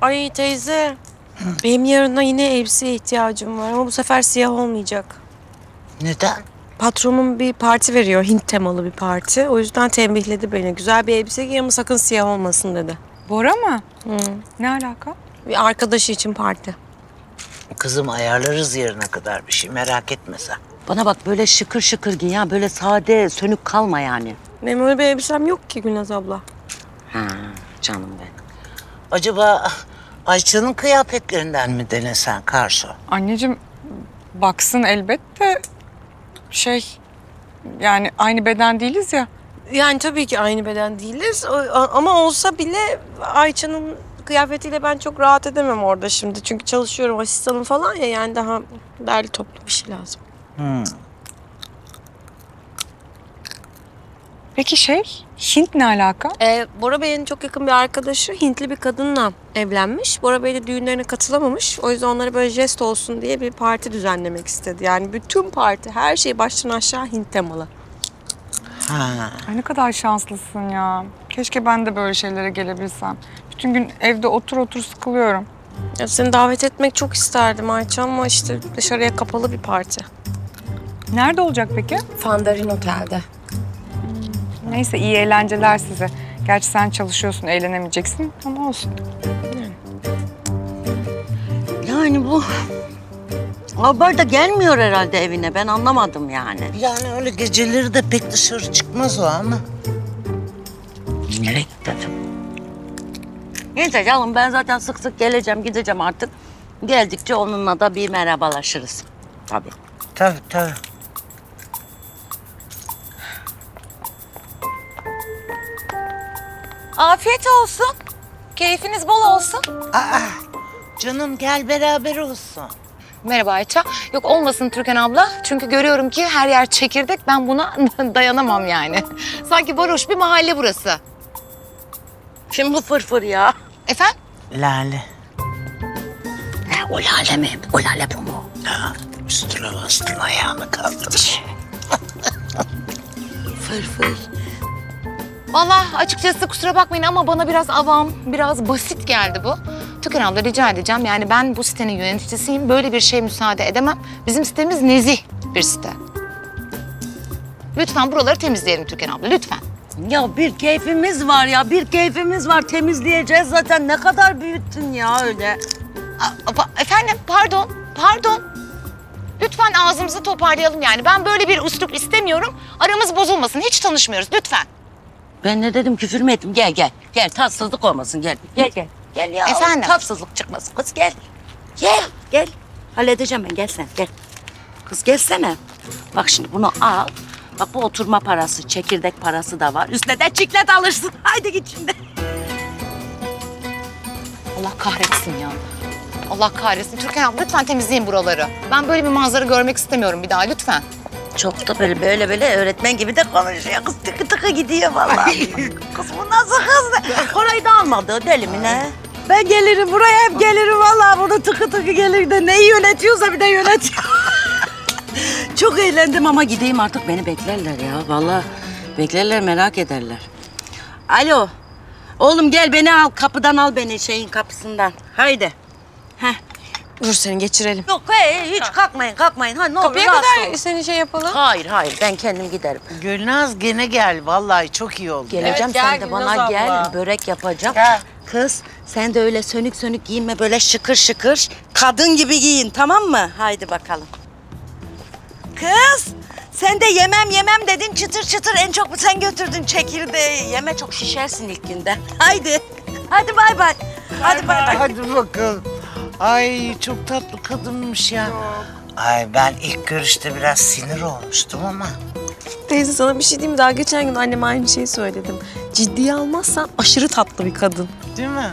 Ay teyze. Benim yarına yine elbiseye ihtiyacım var ama bu sefer siyah olmayacak. Neden? Patronum bir parti veriyor. Hint temalı bir parti. O yüzden tembihledi beni. Güzel bir elbise giy ama sakın siyah olmasın dedi. Bora mı? Ne alaka? Bir arkadaşı için parti. Kızım ayarlarız yarına kadar bir şey merak etme sen. Bana bak böyle şıkır şıkır giy ya. Böyle sade, sönük kalma yani. Benim öyle bir elbisem yok ki Gülnaz abla. Ha, canım benim. Acaba Ayça'nın kıyafetlerinden mi denesen Karsu? Anneciğim baksın elbette şey yani aynı beden değiliz ya. Yani tabii ki aynı beden değiliz ama olsa bile Ayça'nın kıyafetiyle ben çok rahat edemem orada şimdi. Çünkü çalışıyorum asistanım falan ya yani daha derli toplu bir şey lazım. Peki şey Hint ne alaka? Ee, Bora Bey'in çok yakın bir arkadaşı Hintli bir kadınla evlenmiş. Bora Bey de düğünlerine katılamamış. O yüzden onlara böyle jest olsun diye bir parti düzenlemek istedi. Yani bütün parti her şey baştan aşağı Hint temalı. Ha. Ay ne kadar şanslısın ya. Keşke ben de böyle şeylere gelebilsem. Bütün gün evde otur otur sıkılıyorum. Ya seni davet etmek çok isterdim Ayça ama işte dışarıya kapalı bir parti. Nerede olacak peki? Fandarin Otel'de. Neyse iyi eğlenceler size. Gerçi sen çalışıyorsun, eğlenemeyeceksin ama olsun. Yani bu... Abar da gelmiyor herhalde evine. Ben anlamadım yani. Yani öyle geceleri de pek dışarı çıkmaz o ama. Nereye gidelim? Neyse canım ben zaten sık sık geleceğim, gideceğim artık. Geldikçe onunla da bir merhabalaşırız. Tabii. Tabii tabii. Afiyet olsun. Keyfiniz bol olsun. Aa, canım gel beraber olsun. Merhaba Ayça. Yok olmasın Türkan abla. Çünkü görüyorum ki her yer çekirdek. Ben buna dayanamam yani. Sanki varoş bir mahalle burası. Şimdi bu fırfır ya. Efendim? Lale. Ne o lale mi? O lale bu mu? Ha, üstüne bastın ayağını kaldırmış. Fırfır. Vallahi açıkçası kusura bakmayın ama bana biraz avam, biraz basit geldi bu. Türkan abla rica edeceğim. Yani ben bu sitenin yöneticisiyim. Böyle bir şey müsaade edemem. Bizim sitemiz nezih bir site. Lütfen buraları temizleyelim Türkan abla, lütfen. Ya bir keyfimiz var ya, bir keyfimiz var. Temizleyeceğiz zaten. Ne kadar büyüttün ya öyle. A- pa- Efendim pardon, pardon. Lütfen ağzımızı toparlayalım yani. Ben böyle bir üslup istemiyorum. Aramız bozulmasın. Hiç tanışmıyoruz lütfen. Ben ne dedim küfür mü ettim? Gel gel. Gel tatsızlık olmasın gel. Gel gel. Gel ya. Efendim? Tatsızlık çıkmasın kız gel. Gel gel. Halledeceğim ben gel sen gel. Kız gelsene. Bak şimdi bunu al. Bak bu oturma parası, çekirdek parası da var. Üstüne de çiklet alırsın. Haydi git şimdi. Allah kahretsin ya. Allah kahretsin. Türkan abla lütfen temizleyin buraları. Ben böyle bir manzara görmek istemiyorum bir daha lütfen. Çok da böyle böyle böyle öğretmen gibi de konuşuyor. Kız tıkı tıkı gidiyor vallahi. kız bu nasıl kız? Orayı da almadı deli mi ne? Ben gelirim buraya hep gelirim vallahi bunu tıkı tıkı gelir de neyi yönetiyorsa bir de yönetiyor. Çok eğlendim ama gideyim artık beni beklerler ya vallahi beklerler merak ederler. Alo. Oğlum gel beni al kapıdan al beni şeyin kapısından. Haydi. Dur seni geçirelim. Yok hey, hiç kalkmayın kalkmayın. Ha, ne olur Kapıya rahatsız kadar olun. seni şey yapalım. Hayır hayır ben kendim giderim. Gülnaz gene gel. Vallahi çok iyi oldu. Geleceğim Evet, gel sen de Gülnaz bana abla. gel börek yapacağım. Gel. Kız sen de öyle sönük sönük giyinme böyle şıkır şıkır. Kadın gibi giyin tamam mı? Haydi bakalım. Kız sen de yemem yemem dedin çıtır çıtır en çok sen götürdün çekirdeği. Yeme çok şişersin ilk günde. Haydi. Hadi bay bay. Hadi bay bay. Hadi bakalım. Ay çok tatlı kadınmış ya. Ay ben ilk görüşte biraz sinir olmuştum ama. Teyze sana bir şey diyeyim mi? Daha geçen gün anneme aynı şeyi söyledim. Ciddiye almazsan aşırı tatlı bir kadın. Değil mi?